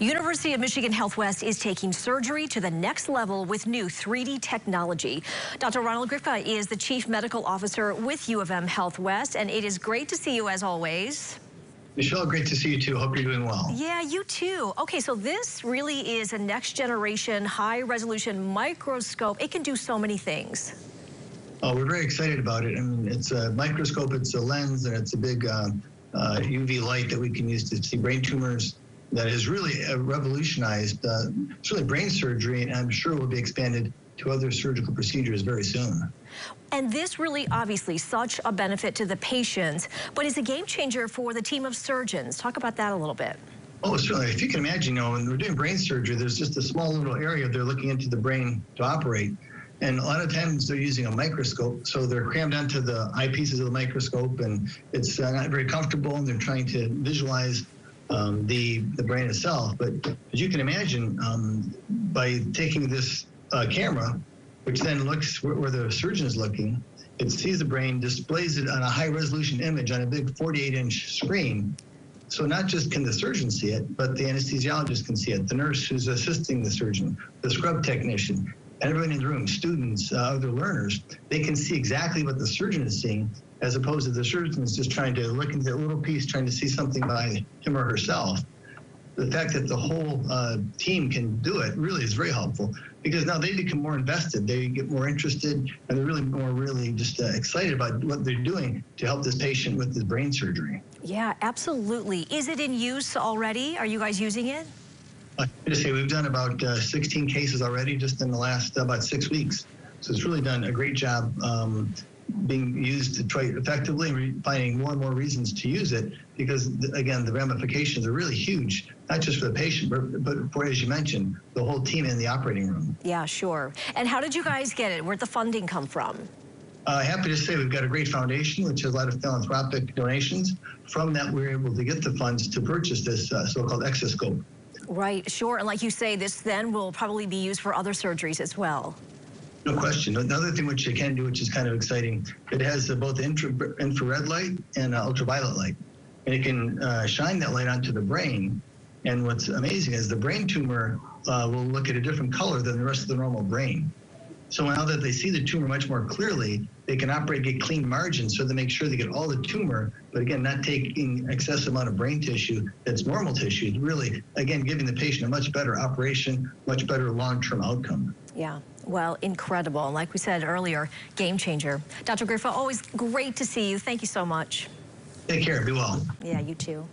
University of Michigan Health West is taking surgery to the next level with new 3D technology. Dr. Ronald Grifka is the Chief Medical Officer with U of M Health West, and it is great to see you as always. Michele, great to see you too. Hope you're doing well. Yeah, you too. Okay, so this really is a next generation high resolution microscope. It can do so many things. Oh, we're very excited about it. I mean, it's a microscope, it's a lens, and it's a big uh, uh, UV light that we can use to see brain tumors that has really uh, revolutionized uh, it's really brain surgery, and I'm sure will be expanded to other surgical procedures very soon. And this really obviously such a benefit to the patients, but is a game changer for the team of surgeons. Talk about that a little bit. Oh, certainly. If you can imagine, you know, when we're doing brain surgery, there's just a small little area they're looking into the brain to operate. And a lot of times they're using a microscope, so they're crammed onto the eyepieces of the microscope, and it's uh, not very comfortable, and they're trying to visualize um, the, the brain itself. But as you can imagine, um, by taking this uh, camera, which then looks where, where the surgeon is looking, it sees the brain, displays it on a high resolution image on a big 48 inch screen. So not just can the surgeon see it, but the anesthesiologist can see it, the nurse who's assisting the surgeon, the scrub technician, everyone in the room, students, uh, other learners, they can see exactly what the surgeon is seeing as opposed to the surgeon is just trying to look into that little piece, trying to see something by him or herself. The fact that the whole uh, team can do it really is very helpful because now they become more invested. They get more interested and they're really more really just uh, excited about what they're doing to help this patient with this brain surgery. Yeah, absolutely. Is it in use already? Are you guys using it? I just say we've done about uh, 16 cases already just in the last uh, about six weeks. So it's really done a great job um, being used quite effectively and finding more and more reasons to use it because again the ramifications are really huge not just for the patient but, but for as you mentioned the whole team in the operating room yeah sure and how did you guys get it where'd the funding come from uh, happy to say we've got a great foundation, which has a lot of philanthropic donations. From that, we were able to get the funds to purchase this uh, so-called exoscope. Right, sure. And like you say, this then will probably be used for other surgeries as well. No question. Another thing which it can do, which is kind of exciting, it has both infra infrared light and ultraviolet light. And it can uh, shine that light onto the brain. And what's amazing is the brain tumor uh, will look at a different color than the rest of the normal brain. So now that they see the tumor much more clearly, they can operate, get clean margins so they make sure they get all the tumor, but again, not taking excessive amount of brain tissue that's normal tissue, really, again, giving the patient a much better operation, much better long-term outcome. Yeah, well, incredible. Like we said earlier, game changer. Dr. Grifka, always great to see you. Thank you so much. Take care. Be well. Yeah, you too.